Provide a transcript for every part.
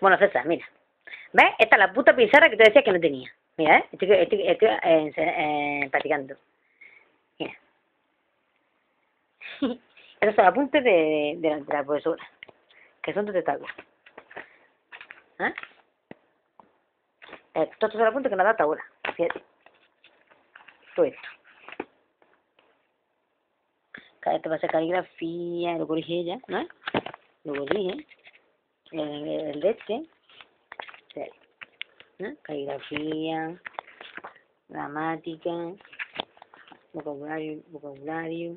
Bueno, César, mira. ¿Ves? Esta es la puta pizarra que te decía que no tenía. Mira, ¿eh? Estoy, estoy, estoy eh, eh, practicando. Mira. Estos son apuntes de, de, la, de profesora, que son detectables. ¿Eh? Eh, estos son apuntes que nos da ahora. Fíjate. Todo esto. Esto va a ser caligrafía, lo corrige ella, ¿no? Lo corrige. El, este. ¿no? Caligrafía, gramática, vocabulario, vocabulario,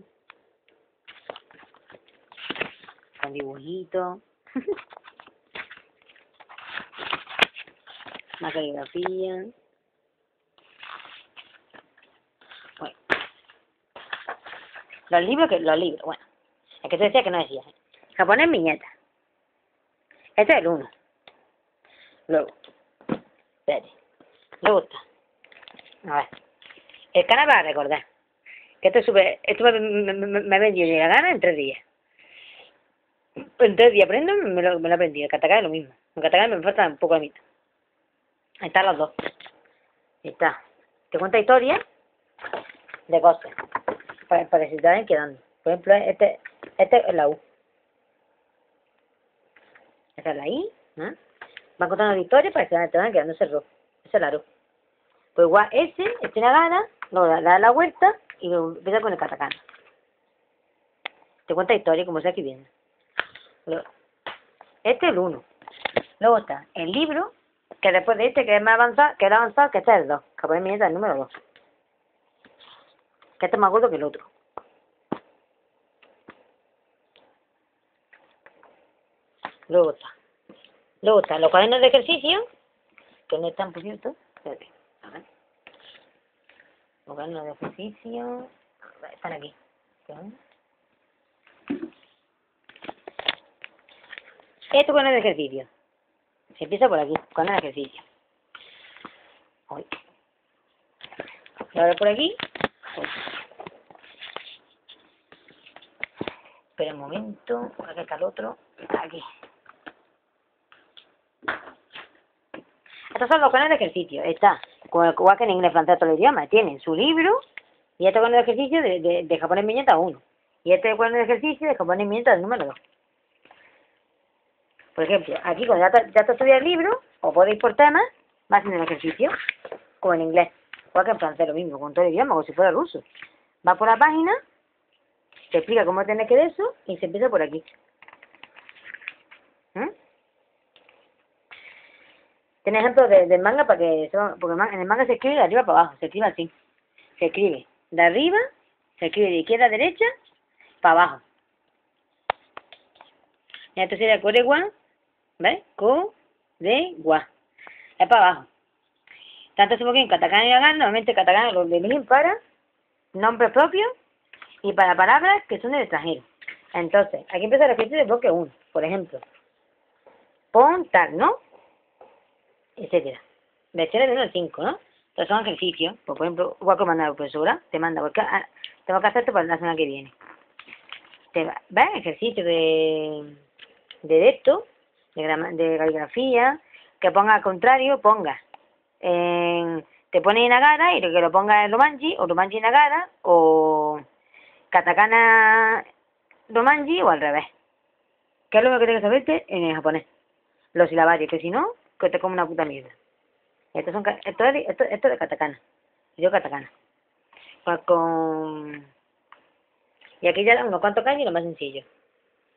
con dibujitos, más caligrafía. Bueno, los libros que los libros, bueno, es que te decía que no decía. Japonés viñeta. Este es el uno. Luego, espérate. Me gusta. A ver. El canal va a recordar. Que esto, sube, esto me, me, me, me vendió la gana en tres días. En tres días aprendo, me lo, me lo aprendí. El katakana es lo mismo. El katakana me falta un poco de mito. Ahí están los dos. Ahí está. Te cuenta historias de cosas. Para, para que se te vayan quedando. Por ejemplo, este, este es la U. Esta es la I. ¿no? Van contando historias para que te vayan quedando ese rojo. Ese es la U. Pues igual ese, este Nagara, luego da, da la vuelta y luego empieza con el katakana. Te cuenta historia como se aquí viene. Este es el 1. Luego está el libro, que después de este que es más avanzado, que era avanzado, que este es el 2. Que por el número 2. Que este es más gordo que el otro. Luego está. Luego está los cuadernos de ejercicio, que no están, por cierto. Espérate. A ver. Los cuadernos de ejercicio. Están aquí. Esto con el ejercicio. Se empieza por aquí, con el ejercicio. Hoy. Y ahora por aquí. Espera un momento. Acá está el otro. Aquí. Estos son los canales de ejercicio. Está, igual que en inglés, francés, todo el idioma. Tienen su libro y este con el ejercicio de, de, de japonés viñeta 1. Y este con el ejercicio de japonés viñeta del número 2. Por ejemplo, aquí cuando ya ya te estudias el libro, o podéis por temas, vas haciendo el ejercicio, como en inglés. Igual que en francés lo mismo, con todo el idioma, como si fuera ruso. Va por la página, te explica cómo tienes que de eso, y se empieza por aquí. ¿Mm? Tiene ejemplos de, del manga para que porque en el manga se escribe de arriba para abajo, se escribe así. Se escribe de arriba, se escribe de izquierda a derecha, para abajo. Y esto sería coregua, ¿ves? Co, de, gua. Es para abajo. Tanto se que en katakana y nagara, normalmente katakana lo eliminen para nombres propios y para palabras que son del extranjero. Entonces, aquí empieza a repetir el bloque 1, por ejemplo. Pon tal, ¿no? Etcétera. De 1 al 5, ¿no? Entonces son ejercicios, pues, por ejemplo, igual que manda la profesora, te manda, porque ah, tengo que hacerte para la semana que viene. Te va, ¿ves? Ejercicio de, de esto, de, de caligrafía, que ponga al contrario, ponga. Te pone Nagara y que lo ponga en Romanji, o Romanji Nagara, o Katakana Romanji, o al revés. ¿Qué es lo que tienes que saberte en el japonés? Los silabarios, que si no, que te come una puta mierda. Estos son, esto, es, esto, esto es de katakana. Yo katakana. Pues con... Y aquí ya unos cuantos caños y lo más sencillo.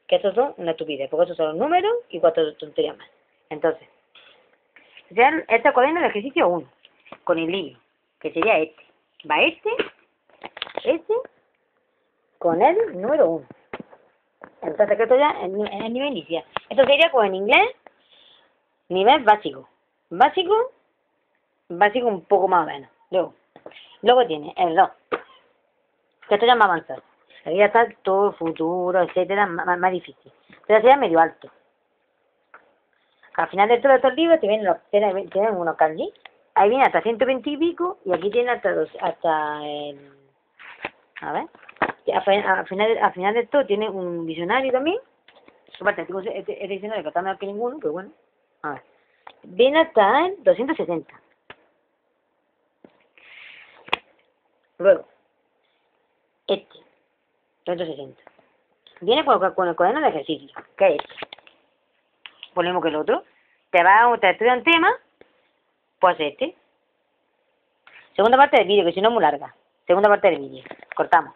Que estos son una estupidez, porque estos son los números y cuatro tonterías más. Entonces, ya este cuaderno el ejercicio 1, con el libro, que sería este. Va este, este, con el número 1. Entonces, que esto ya es el nivel inicial. Esto sería como en inglés, nivel básico. Básico, básico un poco más o menos. Luego, luego tiene el 2, que esto ya es más avanzado. Aquí ya está todo el futuro, etcétera, más, más difícil. Pero sería medio alto. Al final de todos estos libros te vienen, los, tienen, tienen unos kanji. Ahí viene hasta 120 y pico y aquí tiene hasta dos, hasta el... A ver. Al final, al final de todo tiene un visionario también. Aparte, este, este diccionario que está mejor que ninguno, pero bueno. A ver. Viene hasta el 260. Luego, este, 260. Viene con, con el cuaderno de ejercicio, que es. Ponemos que el otro. Te va te estudia un tema, pues este. Segunda parte del vídeo, que si no es muy larga. Segunda parte del vídeo. Cortamos.